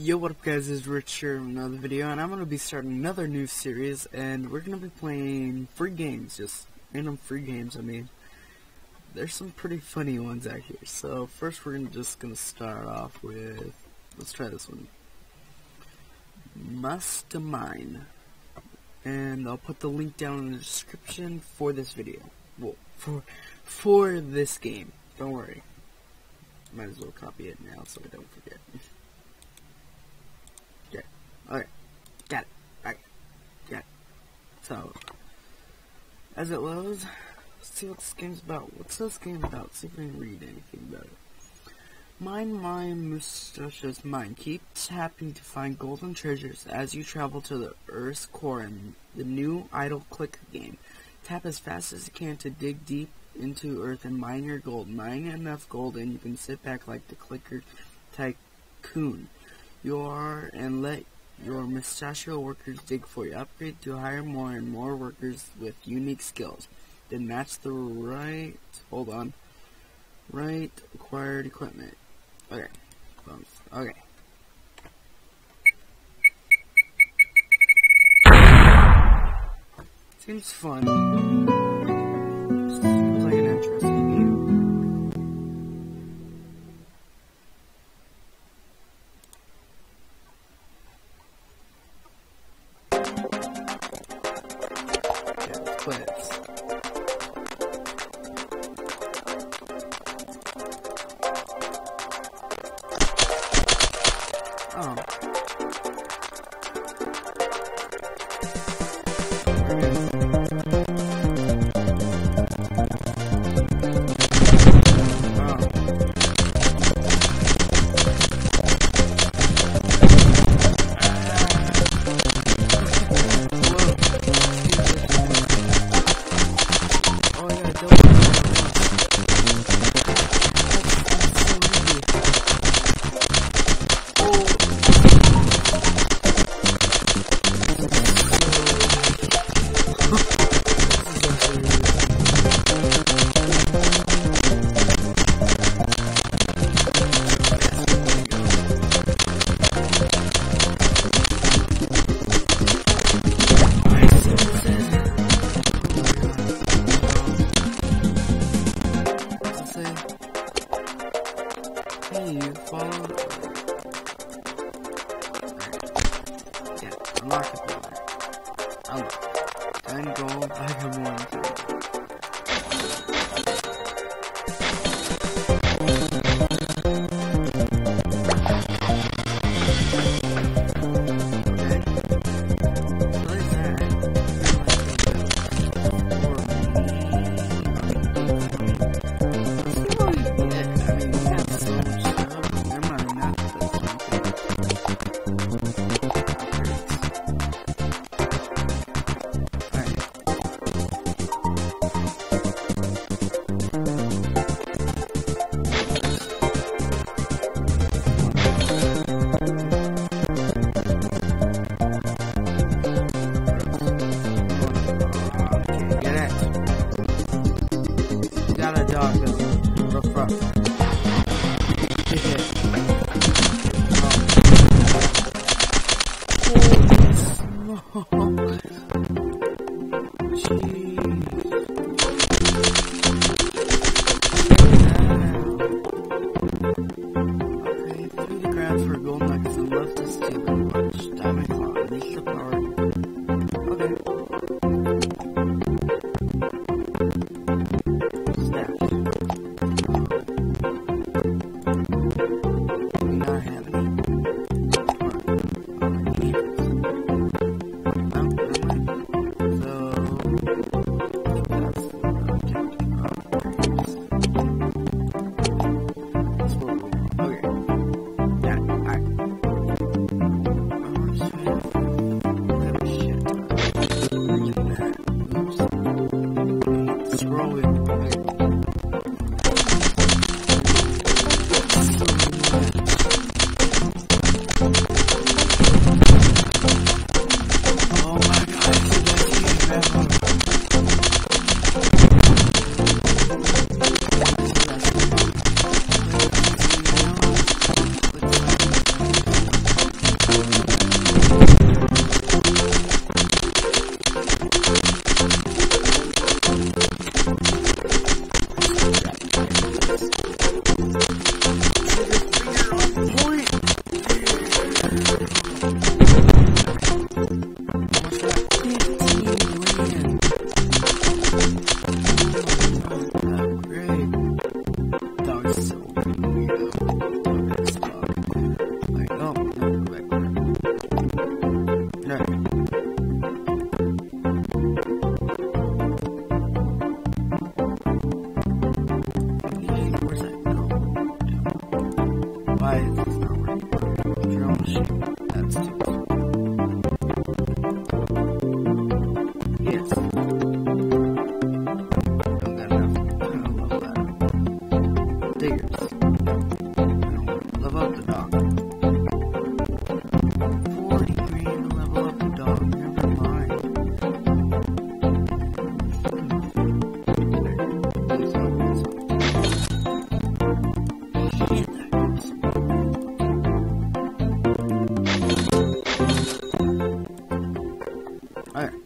Yo, what up guys, it's Rich here with another video, and I'm going to be starting another new series, and we're going to be playing free games, just random free games, I mean. There's some pretty funny ones out here, so first we're gonna, just going to start off with, let's try this one. Must a Mine. And I'll put the link down in the description for this video. Well, for, for this game, don't worry. Might as well copy it now so I don't forget. Okay. Got it. Alright. Got it. So, as it loads, let's see what this game's about. What's this game about? See if I can read anything about it. Mine, mine, Mustache's mine. Keep tapping to find golden treasures as you travel to the Earth's core in the new Idle Clicker game. Tap as fast as you can to dig deep into Earth and mine your gold. Mine enough gold and you can sit back like the clicker tycoon. You are and let your mustachio workers dig for you. Upgrade to hire more and more workers with unique skills. Then match the right hold on. Right acquired equipment. Okay. Okay. Seems fun. Markiplier. gold i have one. to sleep. All right.